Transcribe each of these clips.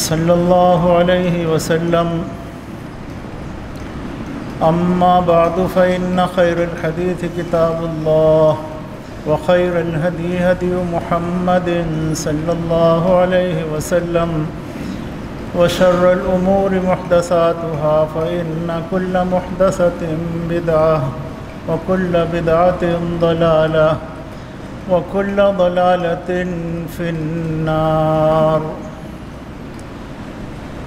सल्लल्लाहु अलैहि वसल्लम। अम्मा बाद फ़ैन खैरुल हदीस किताबुल्लाह हदी हदी मुहम्मदिन सल्लल्लाहु अलैहि वसल्लम। व शर्रुल उमूरि मुहदसातुहा फ़इन्न कुल्ल मुहदसतिन बिदअह व कुल्ल बिदअतिन दलालह व कुल्ल दलालतिन फिन्नार।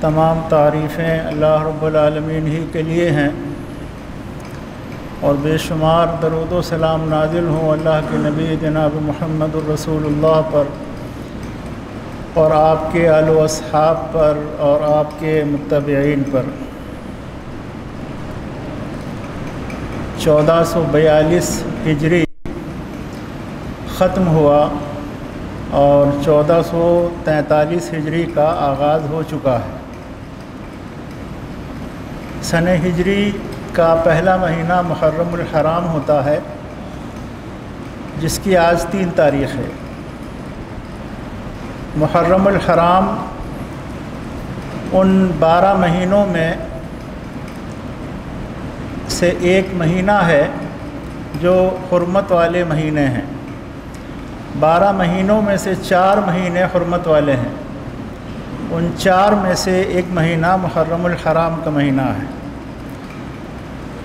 तमाम तारीफ़ें अल्लाह रब्बुल आलमीन ही के लिए हैं। और बेशुमार दरुद सलाम नाजिल हों अल्लाह के नबी जनाब मोहम्मद रसूलुल्लाह पर और आपके आलो पर और आपके मुतबीन पर। चौदह सौ बयालीस हिजरी ख़त्म हुआ और चौदह सौ तैंतालीस हिजरी का आगाज़ हो चुका है। सन हिजरी का पहला महीना मुहर्रम हराम होता है, जिसकी आज तीन तारीख़ है। मुहर्रम हराम उन बारह महीनों में से एक महीना है जो हरमत वाले महीने हैं। बारह महीनों में से चार महीने हरमत वाले हैं। उन चार में से एक महीना मुहर्रम हराम का महीना है।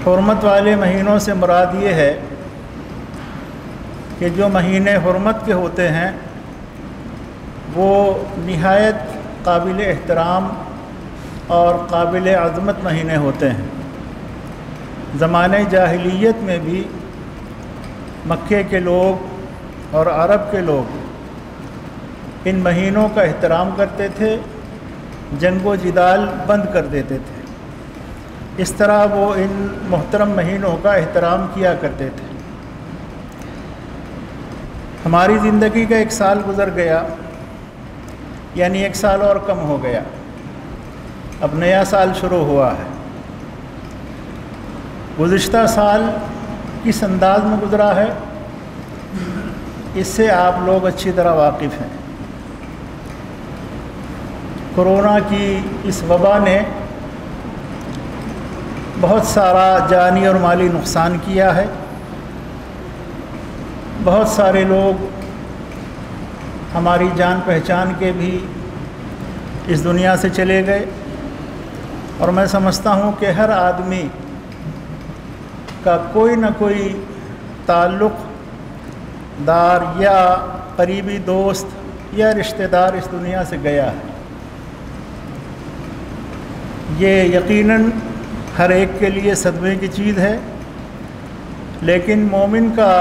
हरमत वाले महीनों से मुराद ये है कि जो महीने हरमत के होते हैं, वो नहायत काबिल एहतराम और काबिल अज़मत महीने होते हैं। ज़माने जाहिलियत में भी मक्के के लोग और अरब के लोग इन महीनों का एहतराम करते थे, जंग जिदाल बंद कर देते थे। इस तरह वो इन मोहतरम महीनों का एहतराम किया करते थे। हमारी ज़िंदगी का एक साल गुज़र गया, यानी एक साल और कम हो गया। अब नया साल शुरू हुआ है। गुज्त साल किस अंदाज में गुज़रा है? इससे आप लोग अच्छी तरह वाकिफ़ हैं। कोरोना की इस वबा ने बहुत सारा जानी और माली नुकसान किया है। बहुत सारे लोग हमारी जान पहचान के भी इस दुनिया से चले गए। और मैं समझता हूँ कि हर आदमी का कोई ना कोई ताल्लुक़, दार या करीबी दोस्त या रिश्तेदार इस दुनिया से गया है। ये यकीनन हर एक के लिए सदमे की चीज़ है, लेकिन मोमिन का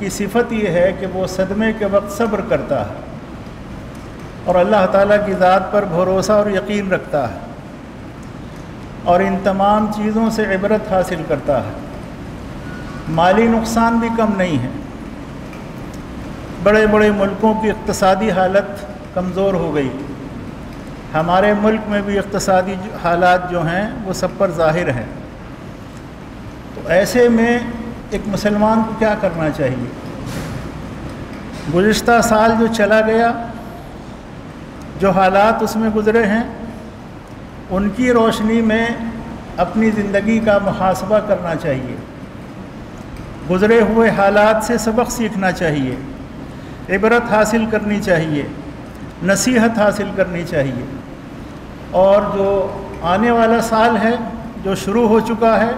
की सिफत ये है कि वो सदमे के वक्त सब्र करता है और अल्लाह ताला की ज़ात पर भरोसा और यकीन रखता है और इन तमाम चीज़ों से इबरत हासिल करता है। माली नुकसान भी कम नहीं है। बड़े बड़े मुल्कों की इकतसादी हालत कमज़ोर हो गई। हमारे मुल्क में भी इकतसादी हालात जो हैं, वो सब पर ज़ाहिर हैं। तो ऐसे में एक मुसलमान को क्या करना चाहिए? गुज्त साल जो चला गया, जो हालात उसमें गुज़रे हैं, उनकी रोशनी में अपनी ज़िंदगी का मुहासबा करना चाहिए। गुज़रे हुए हालात से सबक सीखना चाहिए। इबरत हासिल करनी चाहिए। नसीहत हासिल करनी चाहिए। और जो आने वाला साल है, जो शुरू हो चुका है,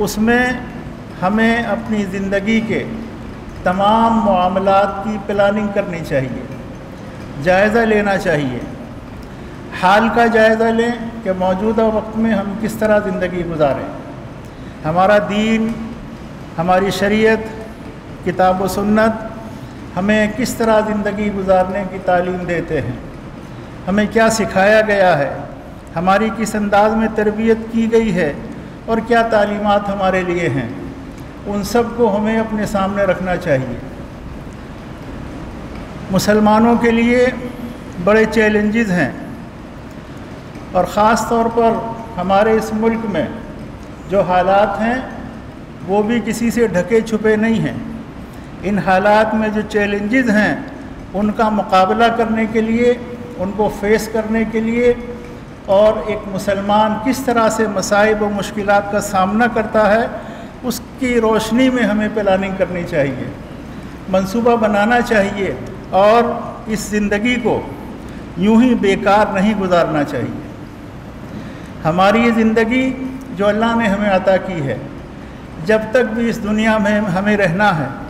उसमें हमें अपनी ज़िंदगी के तमाम मामलात की प्लानिंग करनी चाहिए। जायज़ा लेना चाहिए। हाल का जायज़ा लें कि मौजूदा वक्त में हम किस तरह ज़िंदगी गुजारें। हमारा दीन, हमारी शरीयत, किताब व सुन्नत हमें किस तरह ज़िंदगी गुजारने की तालीम देते हैं? हमें क्या सिखाया गया है? हमारी किस अंदाज में तरबियत की गई है? और क्या तालीमात हमारे लिए हैं? उन सबको हमें अपने सामने रखना चाहिए। मुसलमानों के लिए बड़े चैलेंजेस हैं। और ख़ास तौर पर हमारे इस मुल्क में जो हालात हैं, वो भी किसी से ढके छुपे नहीं हैं। इन हालात में जो चैलेंजेस हैं, उनका मुकाबला करने के लिए, उनको फेस करने के लिए, और एक मुसलमान किस तरह से मसाइब व मुश्किल का सामना करता है, उसकी रोशनी में हमें प्लानिंग करनी चाहिए, मंसूबा बनाना चाहिए, और इस ज़िंदगी को यूँ ही बेकार नहीं गुजारना चाहिए। हमारी ये ज़िंदगी जो अल्लाह ने हमें अता की है, जब तक भी इस दुनिया में हमें रहना है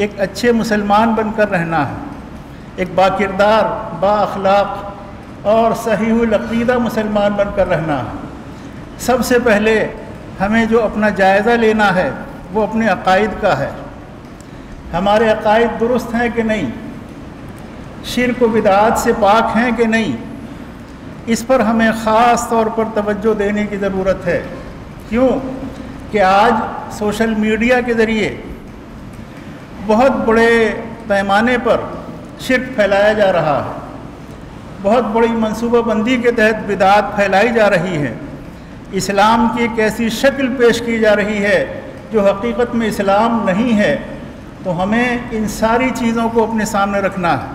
एक अच्छे मुसलमान बनकर रहना है। एक बाकिरदार बाखलाक और सही लकीदा मुसलमान बनकर रहना है। सबसे पहले हमें जो अपना जायज़ा लेना है, वो अपने अकायद का है। हमारे अकायद दुरुस्त हैं कि नहीं? शिरक बिदात से पाक हैं कि नहीं? इस पर हमें ख़ास तौर पर तवज्जो देने की ज़रूरत है। क्यों? कि आज सोशल मीडिया के ज़रिए बहुत बड़े पैमाने पर शिरक फैलाया जा रहा है। बहुत बड़ी मनसूबाबंदी के तहत बिदात फैलाई जा रही है। इस्लाम की एक ऐसी शक्ल पेश की जा रही है जो हकीकत में इस्लाम नहीं है तो हमें इन सारी चीज़ों को अपने सामने रखना है।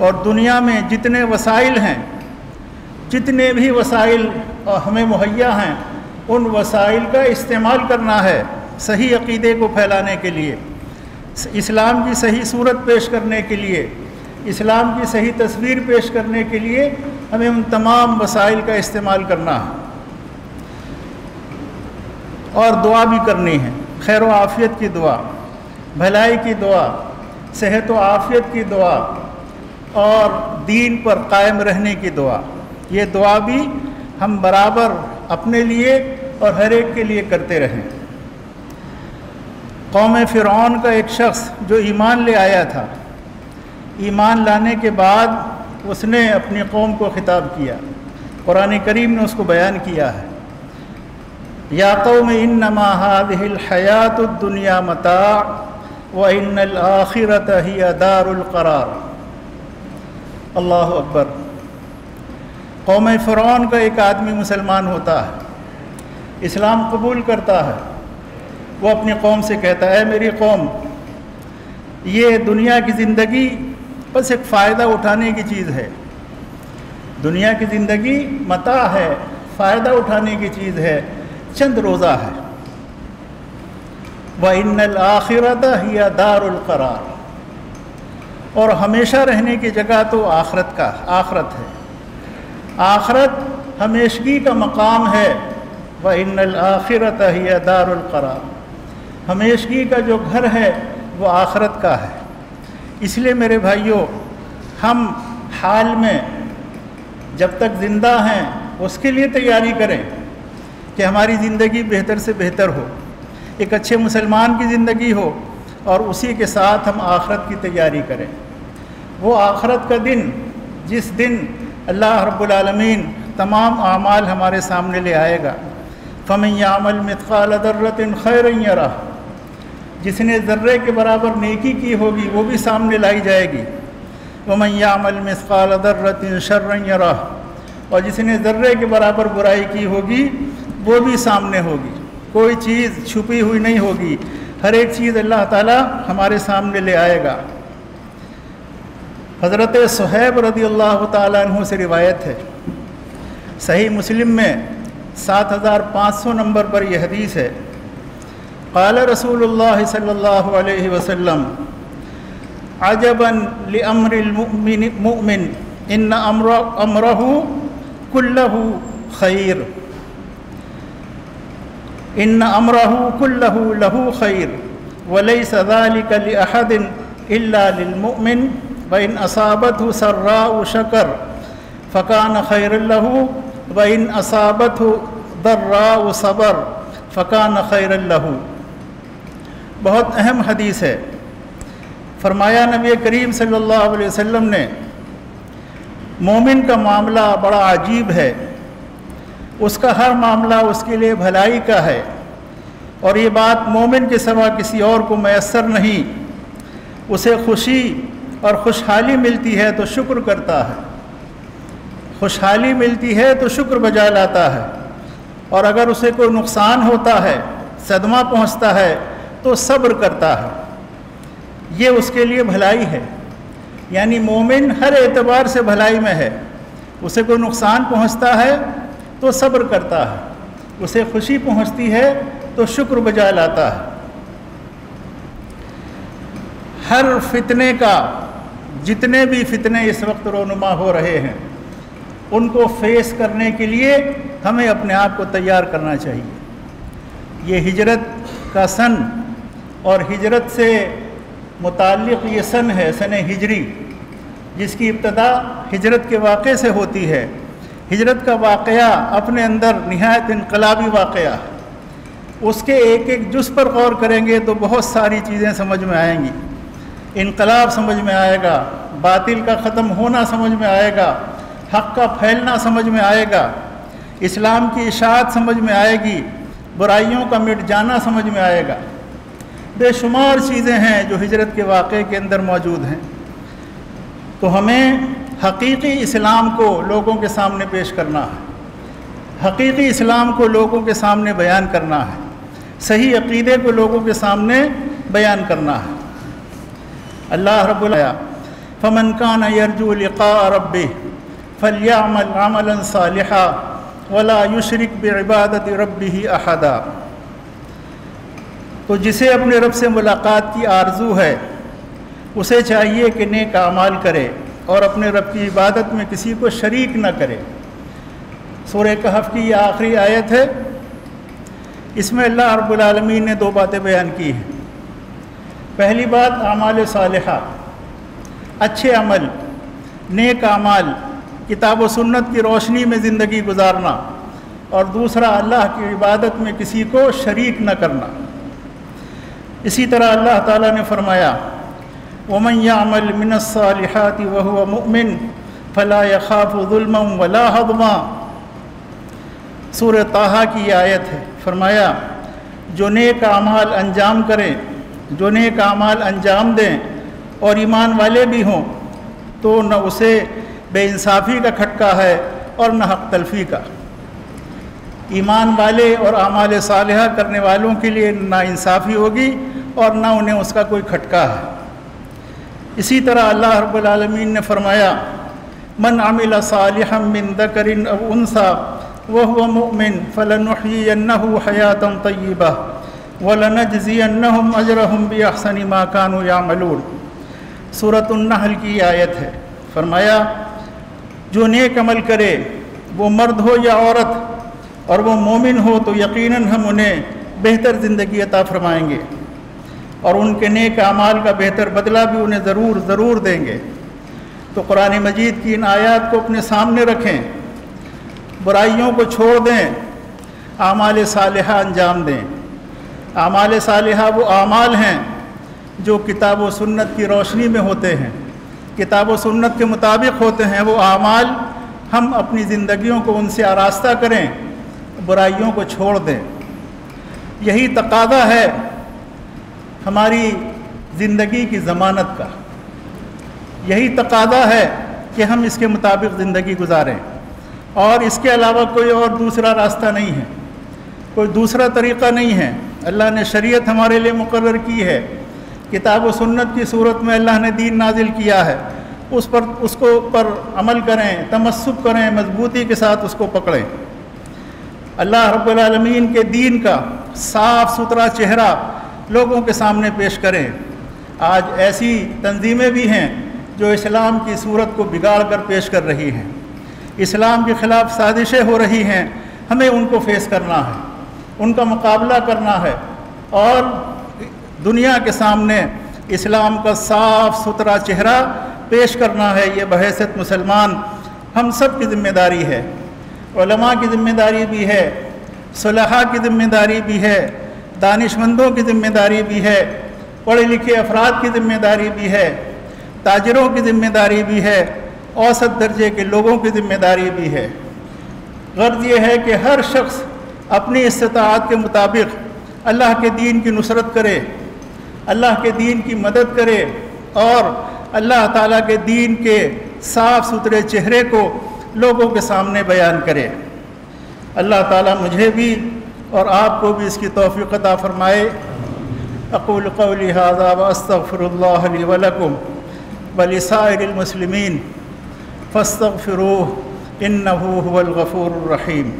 और दुनिया में जितने वसाइल हैं, जितने भी वसाइल हमें मुहैया हैं, उन वसाइल का इस्तेमाल करना है सही अकीदे को फैलाने के लिए। इस्लाम की सही सूरत पेश करने के लिए, इस्लाम की सही तस्वीर पेश करने के लिए हमें उन तमाम वसाइल का इस्तेमाल करना है। और दुआ भी करनी है। खैर आफ़ियत की दुआ, भलाई की दुआ, सेहत व आफ़ियत की दुआ, और दीन पर कायम रहने की दुआ। ये दुआ भी हम बराबर अपने लिए और हर एक के लिए करते रहें। कौम फ़िरौन का एक शख्स जो ईमान ले आया था, ईमान लाने के बाद उसने अपनी कौम को ख़िताब किया। कुरान करीम ने उसको बयान किया है, या कौम इन नमा दुनिया मता, व इन आखिरत ही दारुलक़रार अल्लाह अकबर। कौम फ़रौन का एक आदमी मुसलमान होता है, इस्लाम कबूल करता है वो अपनी कौम से कहता है मेरी कौम, ये दुनिया की ज़िंदगी बस एक फ़ायदा उठाने की चीज़ है। दुनिया की ज़िंदगी मता है, फ़ायदा उठाने की चीज़ है, चंद रोज़ा है। व इन आखिरत या दारुलक़रार और हमेशा रहने की जगह तो आखरत का, आखरत है। आखरत हमेशगी का मकाम है। व इन आखिरत या दारुलक़रार हमेशगी का जो घर है, वो आखरत का है। इसलिए मेरे भाइयों, हम हाल में जब तक ज़िंदा हैं, उसके लिए तैयारी करें कि हमारी ज़िंदगी बेहतर से बेहतर हो, एक अच्छे मुसलमान की ज़िंदगी हो, और उसी के साथ हम आखरत की तैयारी करें। वो आखरत का दिन, जिस दिन अल्लाह रब्बुल तमाम आमाल हमारे सामने ले आएगा। फ़मयामल मितकाल दर्रतिन खैर यरा जिसने ज़र्रे के बराबर नेकी की होगी, वो भी सामने लाई जाएगी। वमयामल मिसकाल दर्रतिन शर्र और जिसने ज़र्रे के बराबर बुराई की होगी, वो भी सामने होगी। कोई चीज़ छुपी हुई नहीं होगी। हर एक चीज़ अल्लाह ताला हमारे सामने ले आएगा। हज़रत सुहैब रदी अल्लाह तु से रिवायत है। सही मुस्लिम में सात हज़ार पाँच सौ नंबर पर यह हदीस है। काल रसूलुल्लाह सल्लल्लाहु अलैहि वसल्लम अजबन लिअमरिल इन अमरहु कुल्लहु खैर इन अमरहू कुल्लहू लहू खैर वलई सदालिकल अहदिन इल्लामिन व इन असाबत सर्रा शकर फ़कान खैर लहू व इन असाबत दर्रा सबर फ़कान खैर लहू बहुत अहम हदीस है। फरमाया नबी करीम सल्लल्लाहु अलैहि वसल्लम ने, मोमिन का मामला बड़ा अजीब है। उसका हर मामला उसके लिए भलाई का है। और ये बात मोमिन के सिवा किसी और को मैसर नहीं। उसे खुशी और खुशहाली मिलती है तो शुक्र करता है। खुशहाली मिलती है तो शुक्र बजा लाता है। और अगर उसे कोई नुकसान होता है, सदमा पहुँचता है तो सब्र करता है। ये उसके लिए भलाई है। यानी मोमिन हर एतबार से भलाई में है। उसे कोई नुकसान पहुँचता है तो सब्र करता है। उसे खुशी पहुँचती है तो शुक्र बजा लाता है। हर फितने का, जितने भी फितने इस वक्त रोनुमा हो रहे हैं, उनको फेस करने के लिए हमें अपने आप को तैयार करना चाहिए। ये हिजरत का सन और हिजरत से मुतक़ ये सन है, सन हिजरी, जिसकी इब्तदा हिजरत के वाक़े से होती है। हिजरत का वाक़ अपने अंदर नहायत इनकलाबी वाक़ उसके एक एक जुस पर गौर करेंगे तो बहुत सारी चीज़ें समझ में आएँगी। इनकलाब समझ में आएगा, बातिल का ख़त्म होना समझ में आएगा, हक़ का फैलना समझ में आएगा, इस्लाम की इशात समझ में आएगी, बुराइयों का मिट जाना समझ में आएगा। बेशुमार चीज़ें हैं जो हिजरत के वाक़े के अंदर मौजूद हैं। तो हमें हकीकी इस्लाम को लोगों के सामने पेश करना है। हकीकी इस्लाम को लोगों के सामने बयान करना है। सही अकीदे को लोगों के सामने बयान करना है। अल्लाह रबाया फ़मन कान यरजू लिक़ा रब फ़लियामल अमला सालिहा, वला युशरक बिबादत रबी ही अहदा। तो जिसे अपने रब से मुलाकात की आरज़ू है, उसे चाहिए कि नेक अमाल करे और अपने रब की इबादत में किसी को शरीक न करे। सूर कहफ की यह आखिरी आयत है। इसमें अल्लाह रब्बुल ने दो बातें बयान की हैं। पहली बात आमाल साल अच्छे अमल, नेक अमाल, किताब व सुन्नत की रोशनी में ज़िंदगी गुजारना, और दूसरा, अल्लाह की इबादत में किसी को शरीक न करना। इसी तरह अल्लाह ताला ने फरमाया, वमन यामल मिनसालिहाति वह मुमिन, फ़ला यखाफ़ुल्म वला हदमा. सूर ताहा की आयत है। फरमाया, जो नेक अमाल अंजाम करें, जो नेक अमाल अंजाम दें और ईमान वाले भी हों तो न उसे बेइंसाफ़ी का खटका है और न हक तलफ़ी का। ईमान वाले और आमाल साल करने वालों के लिए नाइंसाफ़ी होगी और ना उन्हें उसका कोई खटका है। इसी तरह अल्लाह रब्बुल ने फरमाया, मन आमिल सालिहम मिन दकरिन अब उनसा, वह व मुमिन फ़लनहू हयातम तय्यबा, वलनजज़ियन्नहुम अजरहुम बिअहसनि मा कानू यामलून। सूरतुन्नहल की आयत है। फरमाया, जो नेक अमल करे, वो मर्द हो या औरत और वो मोमिन हो तो यकीनन हम उन्हें बेहतर ज़िंदगी अता फरमाएँगे। और उनके नेक अमाल का बेहतर बदला भी उन्हें ज़रूर ज़रूर देंगे। तो कुरान मजीद की इन आयात को अपने सामने रखें। बुराइयों को छोड़ दें। आमाल साल अंजाम दें। आमाल साल वो आमाल हैं जो किताब व सुन्नत की रोशनी में होते हैं। किताब व सुन्नत के मुताबिक होते हैं। वो आमाल हम अपनी ज़िंदगियों को उनसे आरास्ता करें। बुराइयों को छोड़ दें। यही तकादा है हमारी ज़िंदगी की ज़मानत का। यही तकादा है कि हम इसके मुताबिक ज़िंदगी गुजारें। और इसके अलावा कोई और दूसरा रास्ता नहीं है। कोई दूसरा तरीक़ा नहीं है। अल्लाह ने शरीयत हमारे लिए मुकर की है। किताब व सुन्नत की सूरत में अल्लाह ने दीन नाजिल किया है। उस पर, उसको पर अमल करें, तमस्सुक करें, मजबूती के साथ उसको पकड़ें। अल्लाह रब्बुल के दीन का साफ़ सुथरा चेहरा लोगों के सामने पेश करें। आज ऐसी तंजीमें भी हैं जो इस्लाम की सूरत को बिगाड़ कर पेश कर रही हैं। इस्लाम के ख़िलाफ़ साजिशें हो रही हैं, हमें उनको फेस करना है, उनका मुकाबला करना है और दुनिया के सामने इस्लाम का साफ़ सुथरा चेहरा पेश करना है, ये बहसत मुसलमान हम सब की ज़िम्मेदारी है। की ज़िम्मेदारी भी है, सलहा की ज़िम्मेदारी भी है, दानिशमंदों की ज़िम्मेदारी भी है, पढ़े लिखे अफराद की ज़िम्मेदारी भी है, ताजरों की ज़िम्मेदारी भी है, औसत दर्जे के लोगों की ज़िम्मेदारी भी है। गर्ज ये है कि हर शख्स अपनी इस्तात के मुताबिक अल्लाह के दीन की नुसरत करे, अल्लाह के दीन की मदद करे और अल्लाह ताला के दीन के साफ़ सुथरे चेहरे को लोगों के सामने बयान करे। अल्लाह ताला मुझे भी और आपको भी इसकी तोफ़ी अता फ़रमाए। अक़ुल कौली हाजा वस्तफ़रकम वलिसाइलमसलिमिन फ़स्तफ़िरू इन्नहू हुवल गफ़ूर रहीम।